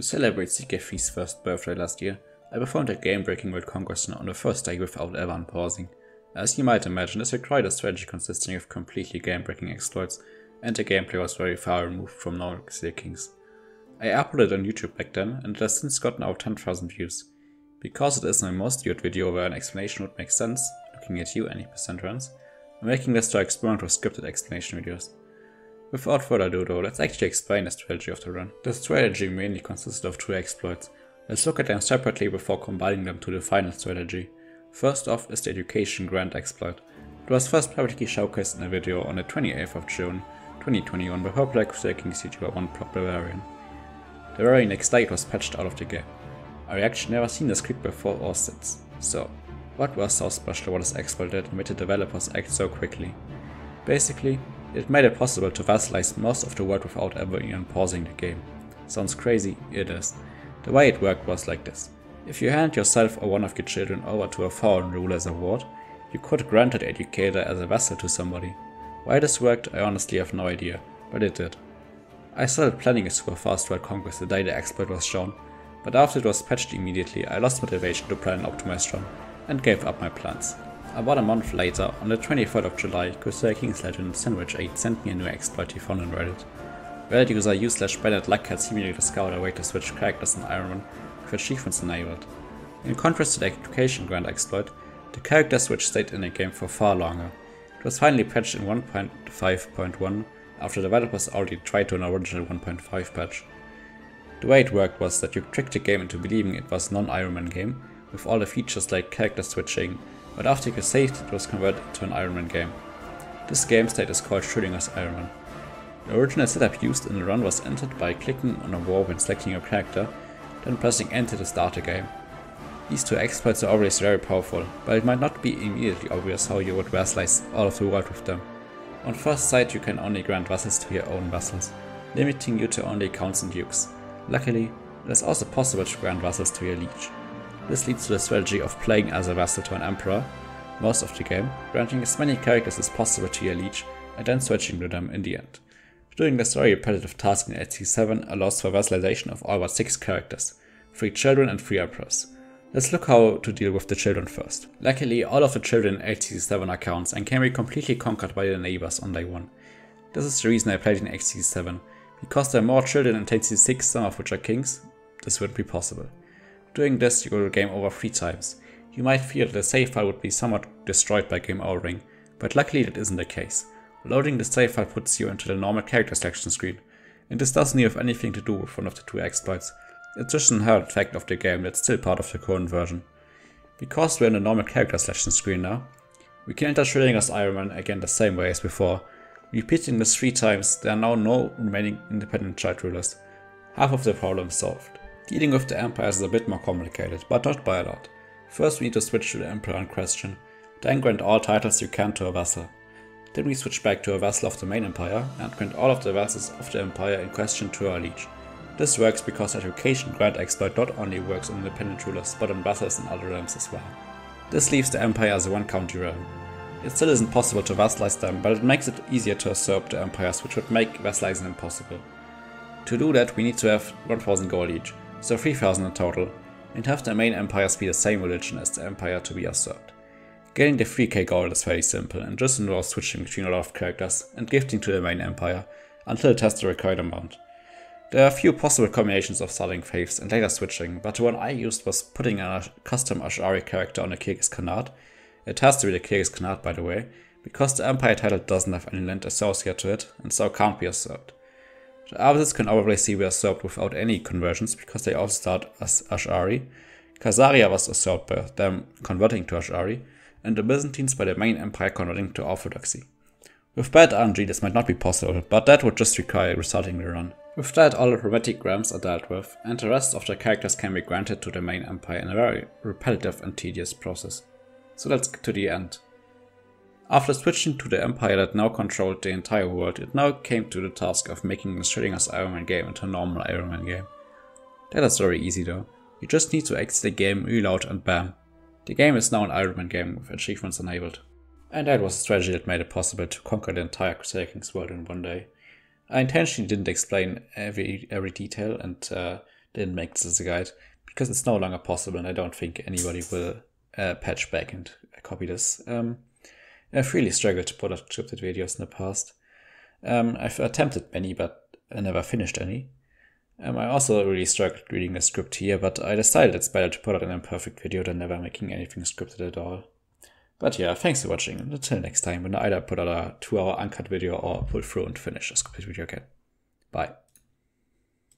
To celebrate CK3's first birthday last year, I performed a game-breaking World Conquest on the first day without ever unpausing. As you might imagine, this required a strategy consisting of completely game-breaking exploits, and the gameplay was very far removed from normal Crusader Kings. I uploaded on YouTube back then, and it has since gotten over 10,000 views. Because it is my most viewed video where an explanation would make sense, looking at you any percent runs, I'm making this to experiment with scripted explanation videos. Without further ado though, let's actually explain the strategy of the run. The strategy mainly consisted of two exploits. Let's look at them separately before combining them to the final strategy. First off is the Education Grant exploit. It was first publicly showcased in a video on the 28th of June 2021 by Kings YouTuber OneProudBavarian. The very next day it was patched out of the game. I actually never seen this script before or since. So, what was so special about this exploit that made the developers act so quickly? Basically, it made it possible to vassalize most of the world without ever even pausing the game. Sounds crazy, it is. The way it worked was like this. If you hand yourself or one of your children over to a foreign ruler as a ward, you could grant that educator as a vassal to somebody. Why this worked, I honestly have no idea, but it did. I started planning a super fast world conquest the day the exploit was shown, but after it was patched immediately, I lost motivation to plan an optimized run, and gave up my plans. About a month later, on the 23rd of July, Crusader Kings legend Sandwich 8 sent me a new exploit he found on Reddit. Reddit user u slash Bennett Luck had seemingly discovered a way to switch characters in Iron Man with achievements enabled. In contrast to the Education Grant exploit, the character switch stayed in the game for far longer. It was finally patched in 1.5.1 after developers already tried to an original 1.5 patch. The way it worked was that you tricked the game into believing it was non-Iron Man game, with all the features like character switching, but after you saved it was converted to an Iron Man game. This game state is called Schrödinger's Iron Man. The original setup used in the run was entered by clicking on a wall when selecting your character, then pressing enter to start the game. These two exploits are always very powerful, but it might not be immediately obvious how you would vassalize all of the world with them. On first sight you can only grant vassals to your own vassals, limiting you to only counts and dukes. Luckily, it is also possible to grant vassals to your liege. This leads to the strategy of playing as a vassal to an emperor, most of the game, granting as many characters as possible to your liege, and then switching to them in the end. Doing this very repetitive task in 867 allows for vassalization of all but 6 characters, 3 children and 3 emperors. Let's look how to deal with the children first. Luckily, all of the children in 867 are counts and can be completely conquered by their neighbors on day 1. This is the reason I played in 867. Because there are more children in HC6, some of which are kings, this wouldn't be possible. Doing this, you will game over 3 times. You might that the save file would be somewhat destroyed by game overing, but luckily that isn't the case. Loading the save file puts you into the normal character selection screen, and this doesn't have anything to do with one of the two exploits. It's just an inherent fact of the game that's still part of the current version. Because we're in the normal character selection screen now, we can enter Schrödinger's Iron Man again the same way as before. Repeating this three times, there are now no remaining independent child rulers. Half of the problem solved. Dealing with the empires is a bit more complicated, but not by a lot. First we need to switch to the emperor in question, then grant all titles you can to a vassal. Then we switch back to a vassal of the main empire and grant all of the vassals of the empire in question to our liege. This works because education grant exploit not only works on independent rulers but on vassals in other realms as well. This leaves the empire as a one county realm. It still isn't possible to vassalize them, but it makes it easier to usurp the empires which would make vassalizing impossible. To do that we need to have 1000 gold each, so 3000 in total, and have the main empires be the same religion as the empire to be usurped. Getting the 3k gold is very simple and just involves switching between a lot of characters and gifting to the main empire until it has the required amount. There are a few possible combinations of starting faiths and later switching, but the one I used was putting a custom Ash'ari character on a Kyrgyz Khanate. It has to be the Kyrgyz Khanate by the way, because the empire title doesn't have any land associated to it and so can't be usurped. The Abbasids can obviously see be usurped without any conversions because they all start as Ash'ari. Khazaria was usurped by them converting to Ash'ari, and the Byzantines by the main empire converting to Orthodoxy. With bad RNG this might not be possible, but that would just require restarting the run. With that all the chromatic realms are dealt with, and the rest of the characters can be granted to the main empire in a very repetitive and tedious process. So let's get to the end. After switching to the empire that now controlled the entire world, it now came to the task of making the Schrödinger's Iron Man game into a normal Iron Man game. That is very easy though. You just need to exit the game, reload and bam. The game is now an Iron Man game with achievements enabled. And that was a strategy that made it possible to conquer the entire Crusader Kings world in one day. I intentionally didn't explain every every detail and uh, didn't make this as a guide because it's no longer possible and I don't think anybody will uh, patch back and copy this. Um, I've really struggled to put out scripted videos in the past. Um, I've attempted many, but I never finished any. Um, I also really struggled reading the script here, but I decided it's better to put out an imperfect video than never making anything scripted at all. But yeah, thanks for watching, and until next time when I either put out a 2 hour uncut video or pull through and finish a scripted video again. Bye.